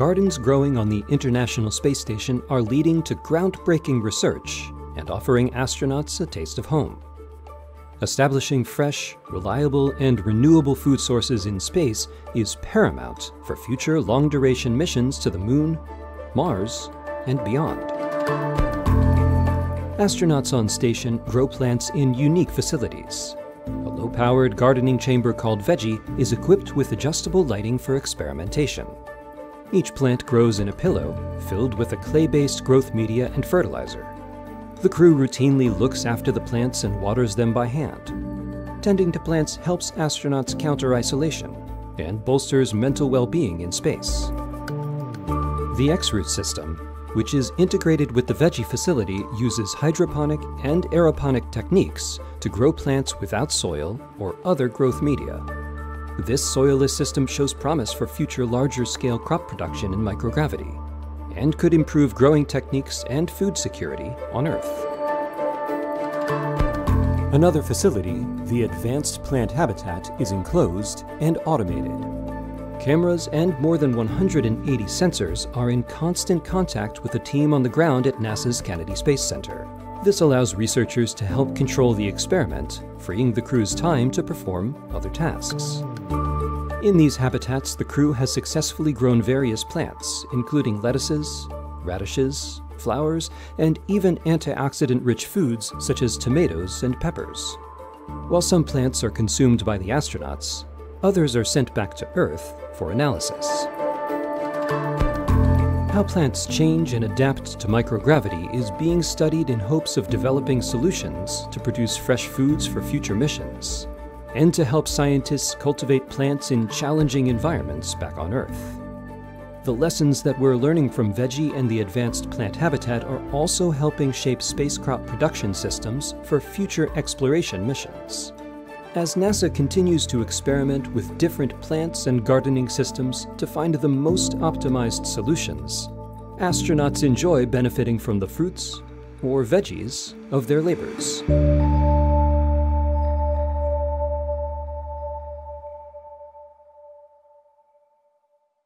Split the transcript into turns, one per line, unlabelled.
gardens growing on the International Space Station are leading to groundbreaking research and offering astronauts a taste of home. Establishing fresh, reliable, and renewable food sources in space is paramount for future long-duration missions to the Moon, Mars, and beyond. Astronauts on station grow plants in unique facilities. A low-powered gardening chamber called Veggie is equipped with adjustable lighting for experimentation. Each plant grows in a pillow filled with a clay-based growth media and fertilizer. The crew routinely looks after the plants and waters them by hand. Tending to plants helps astronauts counter isolation and bolsters mental well-being in space. The X-Root system, which is integrated with the Veggie facility, uses hydroponic and aeroponic techniques to grow plants without soil or other growth media. This soilless system shows promise for future larger scale crop production in microgravity and could improve growing techniques and food security on Earth. Another facility, the Advanced Plant Habitat, is enclosed and automated. Cameras and more than 180 sensors are in constant contact with a team on the ground at NASA's Kennedy Space Center. This allows researchers to help control the experiment, freeing the crew's time to perform other tasks. In these habitats, the crew has successfully grown various plants, including lettuces, radishes, flowers, and even antioxidant-rich foods such as tomatoes and peppers. While some plants are consumed by the astronauts, others are sent back to Earth for analysis. How plants change and adapt to microgravity is being studied in hopes of developing solutions to produce fresh foods for future missions and to help scientists cultivate plants in challenging environments back on Earth. The lessons that we're learning from Veggie and the Advanced Plant Habitat are also helping shape space crop production systems for future exploration missions. As NASA continues to experiment with different plants and gardening systems to find the most optimized solutions, astronauts enjoy benefiting from the fruits or veggies of their labors.